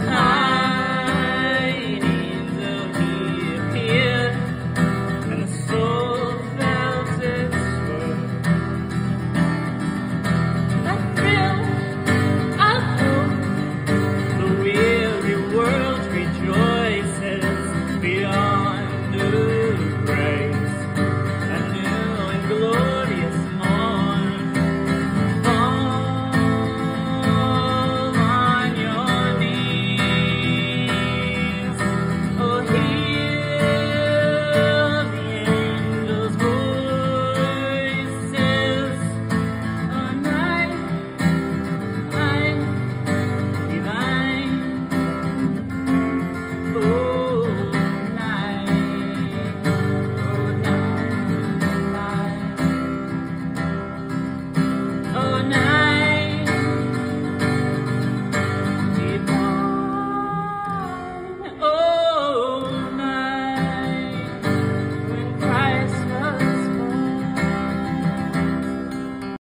come.